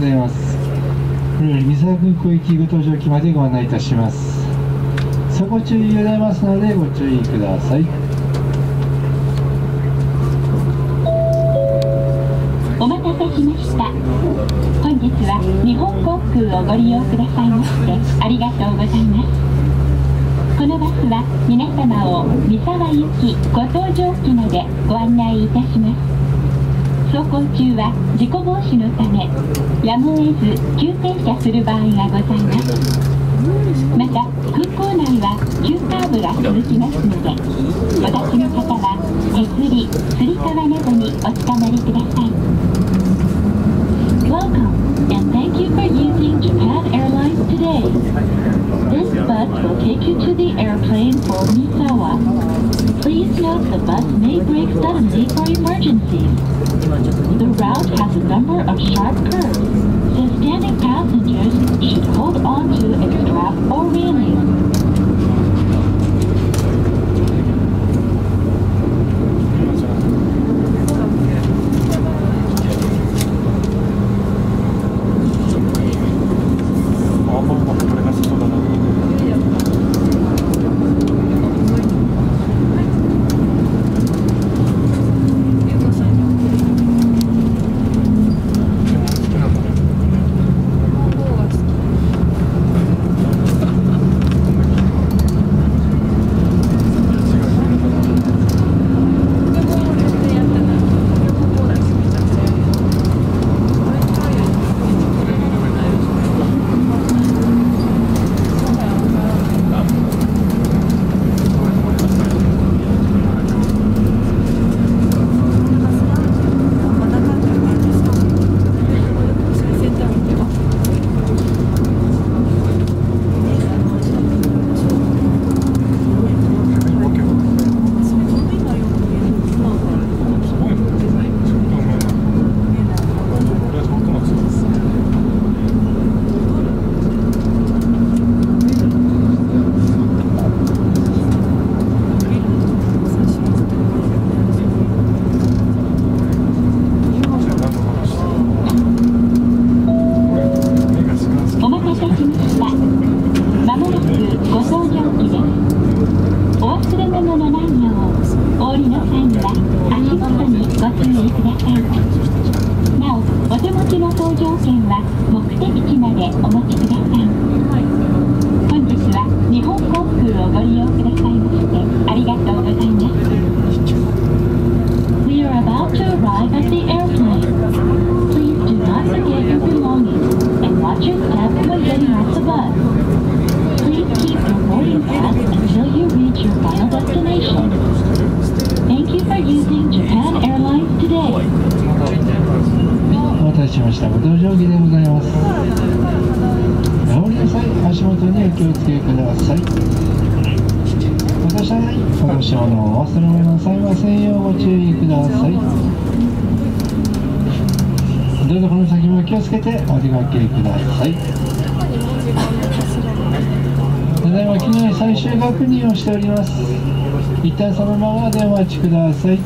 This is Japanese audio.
ございます。これより三沢空港行きご搭乗機までご案内いたします。そこ注意ございますのでご注意ください。お待たせしました。本日は日本航空をご利用くださいましてありがとうございます。このバスは皆様を三沢行きご搭乗機までご案内いたします。走行中は事故防止のためやむを得ず急停車する場合がございますまた空港内は急カーブが続きますのでお立ちの方は手すりつり革などにおつかまりください Welcome and thank you for using Japan Airlines today. This bus will take you to the airplane for Misawa. The bus may brake suddenly for emergencies. The route has a number of sharp curves, so standing passengers should hold on to a strap or railing. あこ忘れ物のないよう、お降りの際には足元にご注意ください。なお、お手持ちの搭乗券は目的地までお持ちください。本日は日本航空をご利用くださいましてありがとうございます。We are about to arrive at the airplane. Please do not forget your belongings and watch your step when getting off the bus. Please keep your boarding pass until you reach your final destination. Thank you for using Japan Airlines today. お待たせしました。ご搭乗機でございます。お降りの際足元にお気をつけください。また車内おろし物をお忘れ物の際は専用ご注意ください。どうぞこの先も気をつけてお出かけください。ただいま機内最終確認をしております。一旦そのままでお待ちください。